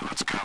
Let's go.